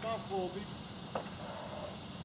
ter scaffolding